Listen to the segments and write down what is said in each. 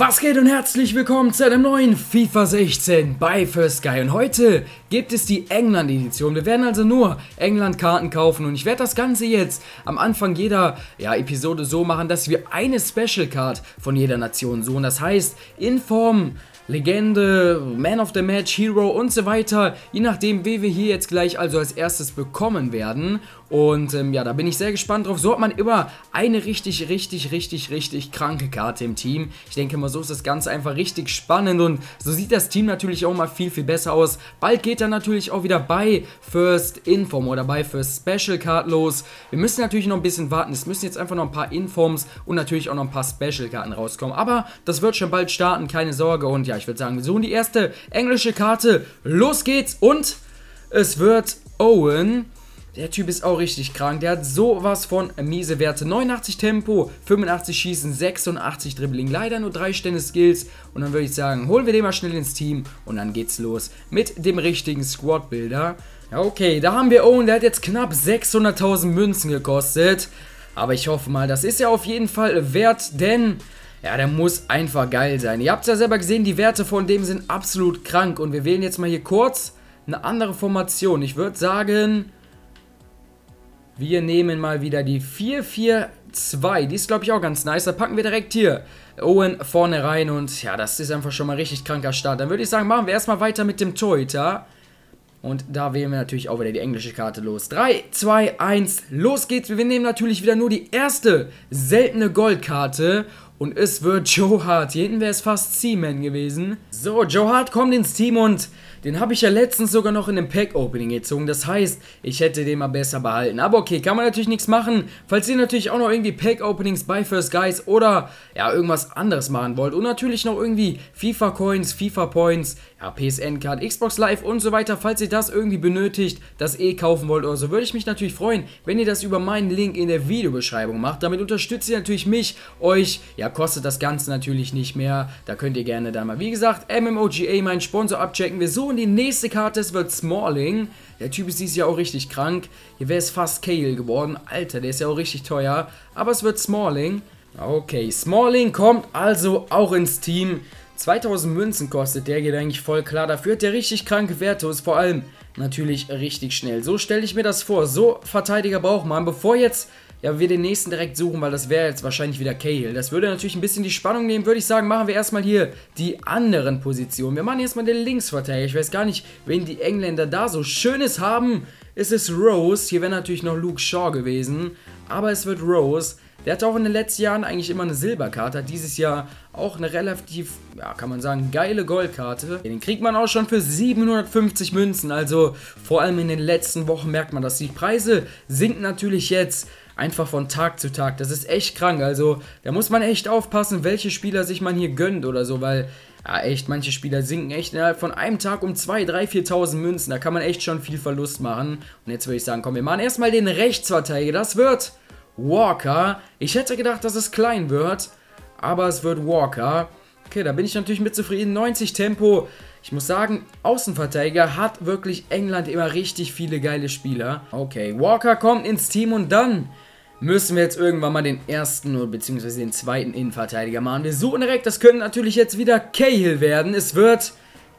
Was geht und herzlich willkommen zu einem neuen FIFA 16 bei First Guy und heute gibt es die England-Edition. Wir werden also nur England-Karten kaufen und ich werde das Ganze jetzt am Anfang jeder ja, Episode so machen, dass wir eine Special Card von jeder Nation suchen. Das heißt, in Form Legende, Man of the Match, Hero und so weiter. Je nachdem, wie wir hier jetzt gleich also als erstes bekommen werden. Und ähm, ja, da bin ich sehr gespannt drauf. So hat man immer eine richtig, richtig, richtig, richtig kranke Karte im Team. Ich denke mal, so ist das Ganze einfach richtig spannend und so sieht das Team natürlich auch mal viel, viel besser aus. Bald geht dann natürlich auch wieder bei First Inform oder bei First Special Card los. Wir müssen natürlich noch ein bisschen warten. Es müssen jetzt einfach noch ein paar Informs und natürlich auch noch ein paar Special Karten rauskommen. Aber das wird schon bald starten, keine Sorge. Und ja, ich würde sagen, wir suchen die erste englische Karte. Los geht's und es wird Owen. Der Typ ist auch richtig krank. Der hat sowas von miese Werte. 89 Tempo, 85 Schießen, 86 Dribbling. Leider nur 3 Stände Skills. Und dann würde ich sagen, holen wir den mal schnell ins Team. Und dann geht's los mit dem richtigen Squad-Builder. Ja, okay, da haben wir Owen. Der hat jetzt knapp 600.000 Münzen gekostet. Aber ich hoffe mal, das ist ja auf jeden Fall wert, denn... Ja, der muss einfach geil sein. Ihr habt es ja selber gesehen, die Werte von dem sind absolut krank. Und wir wählen jetzt mal hier kurz eine andere Formation. Ich würde sagen, wir nehmen mal wieder die 4-4-2. Die ist, glaube ich, auch ganz nice. Da packen wir direkt hier Owen vorne rein. Und ja, das ist einfach schon mal richtig kranker Start. Dann würde ich sagen, machen wir erstmal weiter mit dem Torhüter. Und da wählen wir natürlich auch wieder die englische Karte los. 3, 2, 1, los geht's. Wir nehmen natürlich wieder nur die erste seltene Goldkarte. Und es wird Joe Hart. Hier hinten wäre es fast Seaman gewesen. So, Joe Hart kommt ins Team und den habe ich ja letztens sogar noch in einem Pack-Opening gezogen. Das heißt, ich hätte den mal besser behalten. Aber okay, kann man natürlich nichts machen. Falls ihr natürlich auch noch irgendwie Pack-Openings bei First Guys oder ja, irgendwas anderes machen wollt. Und natürlich noch irgendwie FIFA-Coins, FIFA-Points, ja, PSN-Card, Xbox Live und so weiter. Falls ihr das irgendwie benötigt, das eh kaufen wollt oder so, würde ich mich natürlich freuen, wenn ihr das über meinen Link in der Videobeschreibung macht. Damit unterstützt ihr natürlich mich, euch. Ja, kostet das Ganze natürlich nicht mehr. Da könnt ihr gerne dann mal, wie gesagt, MMOGA, mein Sponsor, abchecken. Wir suchen die nächste Karte, es wird Smalling. Der Typ ist dieses Jahr auch richtig krank. Hier wäre es fast Kale geworden. Alter, der ist ja auch richtig teuer. Aber es wird Smalling. Okay, Smalling kommt also auch ins Team. 2000 Münzen kostet, der geht eigentlich voll klar. Dafür hat der richtig kranke Werte und vor allem natürlich richtig schnell. So stelle ich mir das vor. So Verteidiger braucht man. Bevor jetzt ja, wir den nächsten direkt suchen, weil das wäre jetzt wahrscheinlich wieder Cahill. Das würde natürlich ein bisschen die Spannung nehmen, würde ich sagen, machen wir erstmal hier die anderen Positionen. Wir machen erstmal den Linksverteidiger. Ich weiß gar nicht, wen die Engländer da so Schönes haben. Es ist Rose. Hier wäre natürlich noch Luke Shaw gewesen. Aber es wird Rose. Der hatte auch in den letzten Jahren eigentlich immer eine Silberkarte, dieses Jahr auch eine relativ, ja, kann man sagen, geile Goldkarte. Den kriegt man auch schon für 750 Münzen, also vor allem in den letzten Wochen merkt man das. Die Preise sinken natürlich jetzt einfach von Tag zu Tag. Das ist echt krank, also da muss man echt aufpassen, welche Spieler sich man hier gönnt oder so, weil ja, echt, manche Spieler sinken echt innerhalb von einem Tag um 2, 3, 4.000 Münzen. Da kann man echt schon viel Verlust machen. Und jetzt würde ich sagen, komm, wir machen erstmal den Rechtsverteidiger. Das wird Walker. Ich hätte gedacht, dass es klein wird, aber es wird Walker. Okay, da bin ich natürlich mit zufrieden. 90 Tempo. Ich muss sagen, Außenverteidiger hat wirklich England immer richtig viele geile Spieler. Okay, Walker kommt ins Team und dann müssen wir jetzt irgendwann mal den ersten oder beziehungsweise den zweiten Innenverteidiger machen. Wir suchen direkt, das könnte natürlich jetzt wieder Cahill werden. Es wird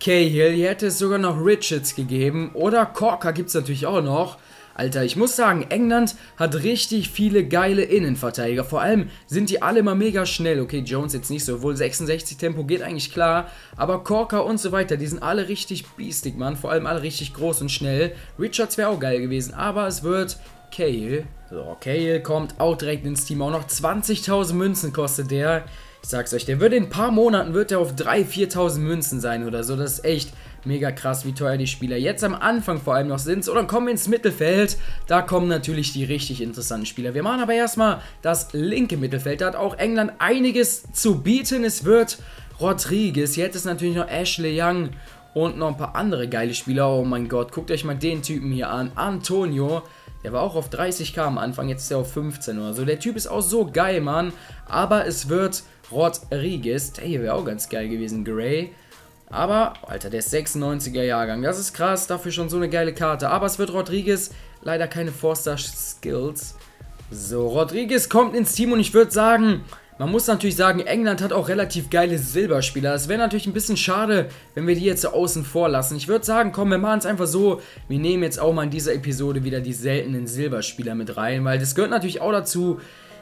Cahill. Hier hätte es sogar noch Richards gegeben. Oder Corker gibt es natürlich auch noch. Alter, ich muss sagen, England hat richtig viele geile Innenverteidiger. Vor allem sind die alle immer mega schnell. Okay, Jones jetzt nicht so, obwohl 66 Tempo geht eigentlich klar. Aber Corker und so weiter, die sind alle richtig biestig, Mann. Vor allem alle richtig groß und schnell. Richards wäre auch geil gewesen, aber es wird Kale. So, Kale kommt auch direkt ins Team. Auch noch 20.000 Münzen kostet der. Ich sag's euch, der wird in ein paar Monaten wird der auf 3.000, 4.000 Münzen sein oder so. Das ist echt Mega krass, wie teuer die Spieler jetzt am Anfang vor allem noch sind. So, dann kommen wir ins Mittelfeld. Da kommen natürlich die richtig interessanten Spieler. Wir machen aber erstmal das linke Mittelfeld. Da hat auch England einiges zu bieten. Es wird Rodriguez. Jetzt ist natürlich noch Ashley Young und noch ein paar andere geile Spieler. Oh mein Gott, guckt euch mal den Typen hier an. Antonio. Der war auch auf 30k am Anfang, jetzt ist er auf 15 oder so. Der Typ ist auch so geil, Mann. Aber es wird Rodriguez. Der hier wäre auch ganz geil gewesen. Gray. Aber, Alter, der ist 96er Jahrgang. Das ist krass, dafür schon so eine geile Karte. Aber es wird Rodriguez leider keine Forster Skills. So, Rodriguez kommt ins Team und ich würde sagen, Man muss natürlich sagen, England hat auch relativ geile Silberspieler. Es wäre natürlich ein bisschen schade, wenn wir die jetzt so außen vor lassen. Ich würde sagen, komm, wir machen es einfach so. Wir nehmen jetzt auch mal in dieser Episode wieder die seltenen Silberspieler mit rein, weil das gehört natürlich auch dazu.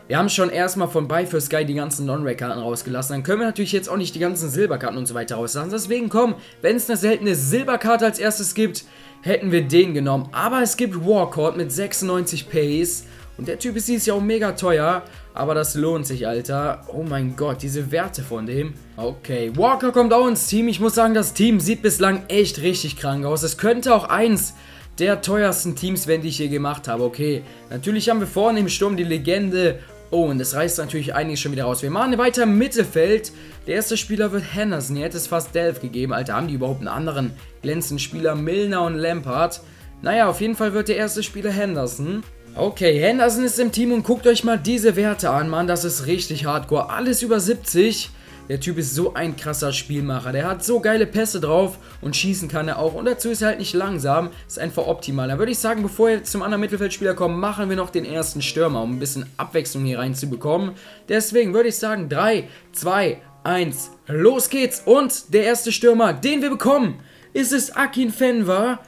Wir haben schon erstmal von Buy for Sky die ganzen Non-Rack-Karten rausgelassen. Dann können wir natürlich jetzt auch nicht die ganzen Silberkarten und so weiter rauslassen. Deswegen komm, wenn es eine seltene Silberkarte als erstes gibt, hätten wir den genommen. Aber es gibt Warcord mit 96 Pace. Und der Typ ist dieses Jahr auch mega teuer. Aber das lohnt sich, Alter. Oh mein Gott, diese Werte von dem. Okay, Walker kommt auch ins Team. Ich muss sagen, das Team sieht bislang echt richtig krank aus. Es könnte auch eins der teuersten Teams werden, die ich hier gemacht habe. Okay, natürlich haben wir vorne im Sturm die Legende. Oh, und das reißt natürlich einiges schon wieder raus. Wir machen weiter im Mittelfeld. Der erste Spieler wird Henderson. Hier hätte es fast Delph gegeben. Alter, haben die überhaupt einen anderen glänzenden Spieler? Milner und Lampard. Naja, auf jeden Fall wird der erste Spieler Henderson. Okay, Henderson ist im Team und guckt euch mal diese Werte an, Mann. Das ist richtig hardcore. Alles über 70. Der Typ ist so ein krasser Spielmacher. Der hat so geile Pässe drauf und schießen kann er auch. Und dazu ist er halt nicht langsam. Ist einfach optimal. Da würde ich sagen, bevor wir zum anderen Mittelfeldspieler kommen, machen wir noch den ersten Stürmer, um ein bisschen Abwechslung hier reinzubekommen. Deswegen würde ich sagen, 3, 2, 1, los geht's. Und der erste Stürmer, den wir bekommen, ist es Akin Fenwa.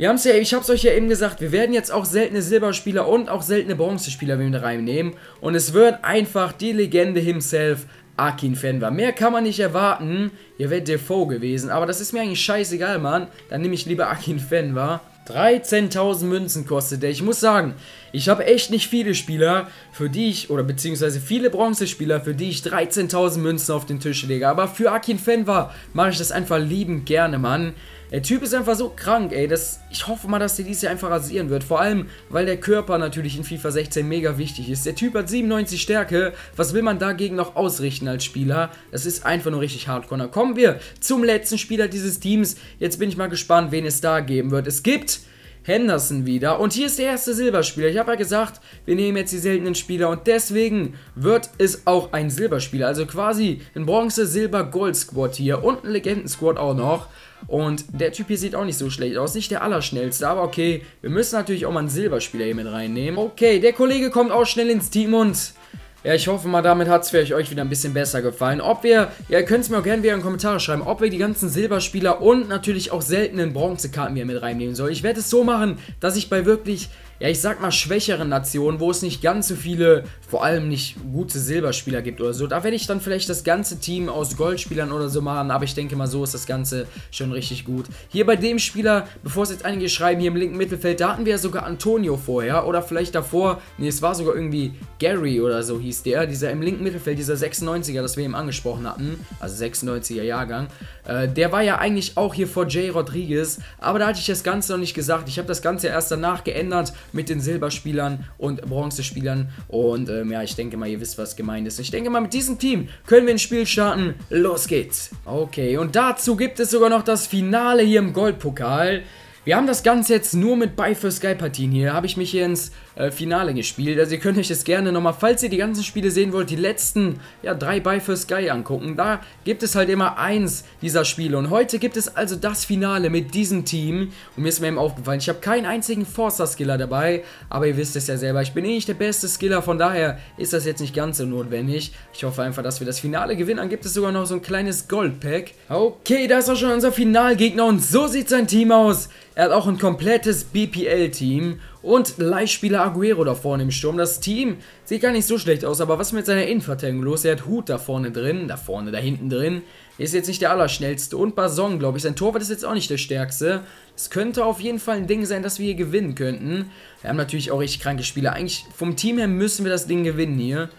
Wir haben es ja, ich habe es euch ja eben gesagt, wir werden jetzt auch seltene Silberspieler und auch seltene Bronzespieler mit reinnehmen. Und es wird einfach die Legende himself, Akin Fenwa. Mehr kann man nicht erwarten. Hier wäre Defoe gewesen, aber das ist mir eigentlich scheißegal, Mann. Dann nehme ich lieber Akin Fenwa. 13.000 Münzen kostet der. Ich muss sagen, ich habe echt nicht viele Spieler, für die ich, oder beziehungsweise viele Bronzespieler, für die ich 13.000 Münzen auf den Tisch lege. Aber für Akin Fenwa mache ich das einfach liebend gerne, Mann. Der Typ ist einfach so krank, ey. Das, ich hoffe mal, dass der dies Jahr einfach rasieren wird. Vor allem, weil der Körper natürlich in FIFA 16 mega wichtig ist. Der Typ hat 97 Stärke. Was will man dagegen noch ausrichten als Spieler? Das ist einfach nur richtig hardcore. Kommen wir zum letzten Spieler dieses Teams. Jetzt bin ich mal gespannt, wen es da geben wird. Es gibt Henderson wieder. Und hier ist der erste Silberspieler. Ich habe ja gesagt, wir nehmen jetzt die seltenen Spieler und deswegen wird es auch ein Silberspieler. Also quasi ein Bronze, Silber, Gold Squad hier und ein Legenden Squad auch noch. Und der Typ hier sieht auch nicht so schlecht aus. Nicht der allerschnellste, aber okay. Wir müssen natürlich auch mal einen Silberspieler hier mit reinnehmen. Okay, der Kollege kommt auch schnell ins Team und... Ja, ich hoffe mal, damit hat es für euch wieder ein bisschen besser gefallen. Ob wir, ja, ihr könnt es mir auch gerne wieder in die Kommentare schreiben, ob wir die ganzen Silberspieler und natürlich auch seltenen Bronzekarten wieder mit reinnehmen sollen. Ich werde es so machen, dass ich bei wirklich ja, ich sag mal, schwächeren Nationen, wo es nicht ganz so viele, vor allem nicht gute Silberspieler gibt oder so, da werde ich dann vielleicht das ganze Team aus Goldspielern oder so machen, aber ich denke mal, so ist das Ganze schon richtig gut. Hier bei dem Spieler, bevor es jetzt einige schreiben, hier im linken Mittelfeld, da hatten wir ja sogar Antonio vorher oder vielleicht davor, nee, es war sogar irgendwie Gary oder so hieß der, dieser im linken Mittelfeld, dieser 96er, das wir eben angesprochen hatten, also 96er Jahrgang, äh, der war ja eigentlich auch hier vor Jay Rodriguez, aber da hatte ich das Ganze noch nicht gesagt, ich habe das Ganze erst danach geändert, mit den Silberspielern und Bronzespielern. Und ähm, ja, ich denke mal, ihr wisst, was gemeint ist. Ich denke mal, mit diesem Team können wir ein Spiel starten. Los geht's. Okay, und dazu gibt es sogar noch das Finale hier im Goldpokal. Wir haben das Ganze jetzt nur mit Buy for Sky Partien hier. Habe ich mich hier ins äh, Finale gespielt. Also ihr könnt euch das gerne nochmal, falls ihr die ganzen Spiele sehen wollt, die letzten ja, drei Buy for Sky angucken. Da gibt es halt immer eins dieser Spiele. Und heute gibt es also das Finale mit diesem Team. Und mir ist mir eben aufgefallen, ich habe keinen einzigen Forster-Skiller dabei. Aber ihr wisst es ja selber, ich bin eh nicht der beste Skiller. Von daher ist das jetzt nicht ganz so notwendig. Ich hoffe einfach, dass wir das Finale gewinnen. Dann gibt es sogar noch so ein kleines Gold-Pack. Okay, das ist auch schon unser Finalgegner. Und so sieht sein Team aus. Er hat auch ein komplettes BPL-Team und Leihspieler Aguero da vorne im Sturm. Das Team sieht gar nicht so schlecht aus, aber was mit seiner Innenverteidigung los? Er hat Hut da vorne drin, da vorne, da hinten drin. Ist jetzt nicht der allerschnellste. Und Bason, glaube ich. Sein Torwart ist jetzt auch nicht der stärkste. Es könnte auf jeden Fall ein Ding sein, dass wir hier gewinnen könnten. Wir haben natürlich auch richtig kranke Spieler. Eigentlich vom Team her müssen wir das Ding gewinnen hier.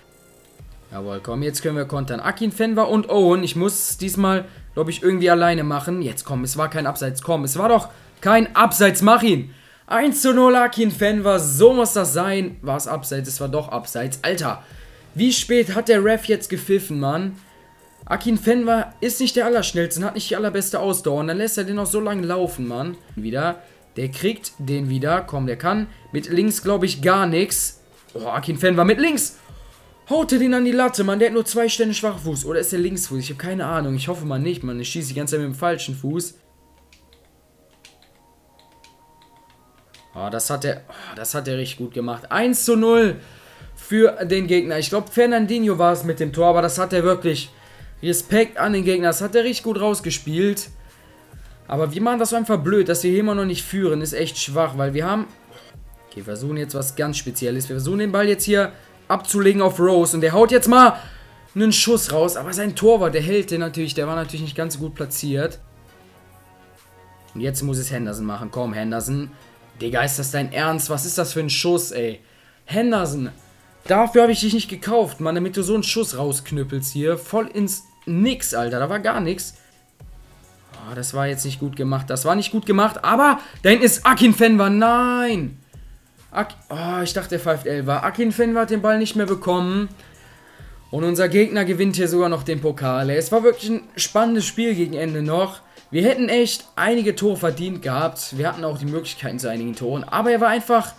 Jawohl, komm, jetzt können wir kontern. Akin, Fenwa und Owen. Ich muss diesmal, glaube ich, irgendwie alleine machen. Jetzt komm, es war kein Abseits. Komm, es war doch kein Abseits, mach ihn! 1 zu 0, Akin Fan war, so muss das sein. War es Abseits? Es war doch Abseits. Alter, wie spät hat der Ref jetzt gepfiffen, Mann? Akin Fenwa ist nicht der Allerschnellste, hat nicht die allerbeste Ausdauer. Und dann lässt er den noch so lange laufen, Mann. Wieder. Der kriegt den wieder. Komm, der kann. Mit links, glaube ich, gar nichts. Oh, Akin Fenwa mit links. Haut er den an die Latte, Mann. Der hat nur zwei Stände Schwachfuß. Oder ist der Linksfuß? Ich habe keine Ahnung. Ich hoffe mal nicht, Mann. Ich schieße die ganze Zeit mit dem falschen Fuß. Oh, das hat er, oh, das hat er richtig gut gemacht. 1 zu 0 für den Gegner. Ich glaube, Fernandinho war es mit dem Tor, aber das hat er wirklich. Respekt an den Gegner, das hat er richtig gut rausgespielt. Aber wir machen das einfach blöd, dass wir hier immer noch nicht führen, ist echt schwach, weil wir haben... Okay, wir versuchen jetzt was ganz Spezielles. Wir versuchen den Ball jetzt hier abzulegen auf Rose und der haut jetzt mal einen Schuss raus, aber sein Tor war, der hält den natürlich, der war natürlich nicht ganz gut platziert. Und jetzt muss es Henderson machen. Komm, Henderson. Digga, ist das dein Ernst? Was ist das für ein Schuss, ey? Henderson, dafür habe ich dich nicht gekauft, Mann, damit du so einen Schuss rausknüppelst hier. Voll ins Nix, Alter. Da war gar nichts. Oh, das war jetzt nicht gut gemacht. Das war nicht gut gemacht, aber da hinten ist Akin Fenwa. Nein! Ak oh, ich dachte, der pfeift Elfer. Akin Fenwa hat den Ball nicht mehr bekommen. Und unser Gegner gewinnt hier sogar noch den Pokal. Es war wirklich ein spannendes Spiel gegen Ende noch. Wir hätten echt einige Tore verdient gehabt. Wir hatten auch die Möglichkeiten zu einigen Toren. Aber er war einfach...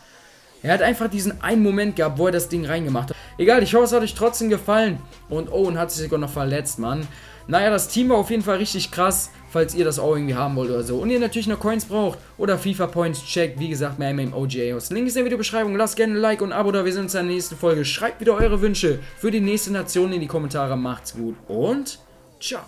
Er hat einfach diesen einen Moment gehabt, wo er das Ding reingemacht hat. Egal, ich hoffe, es hat euch trotzdem gefallen. Und Owen hat sich sogar noch verletzt, Mann. Naja, das Team war auf jeden Fall richtig krass, falls ihr das auch irgendwie haben wollt oder so. Und ihr natürlich noch Coins braucht oder FIFA Points, checkt, wie gesagt, mehr MMOGA aus. Link ist in der Videobeschreibung. Lasst gerne ein Like und ein Abo da. Wir sehen uns in der nächsten Folge. Schreibt wieder eure Wünsche für die nächste Nation in die Kommentare. Macht's gut und ciao.